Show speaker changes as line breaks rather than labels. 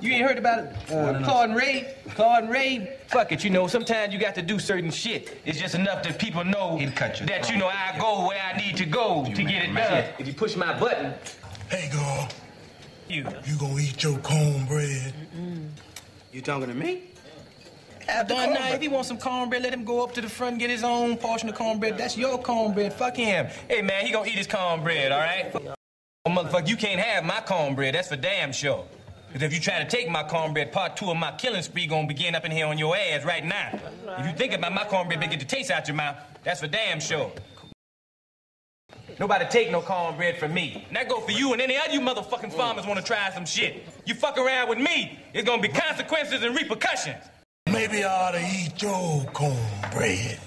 You ain't heard about it? Uh, Claude and Ray? Claude and Ray? Fuck it, you know, sometimes you got to do certain shit. It's just enough that people know that, you know, I go where I need to go to get it done. If you push my button,
Hey, girl,
you.
you gonna eat your cornbread?
You talking to me? Yeah, done now. If he wants some cornbread, let him go up to the front and get his own portion of cornbread. That's your cornbread. Fuck him. Hey, man, he gonna eat his cornbread, all right? Oh, motherfucker, you can't have my cornbread. That's for damn sure. Because if you try to take my cornbread, part two of my killing spree gonna begin up in here on your ass right now. If you think about my cornbread, better get the taste out your mouth. That's for damn sure. Nobody take no cornbread from me. And that go for you and any other you motherfucking farmers wanna try some shit. You fuck around with me, it's gonna be consequences and repercussions.
Maybe I ought to eat your cornbread.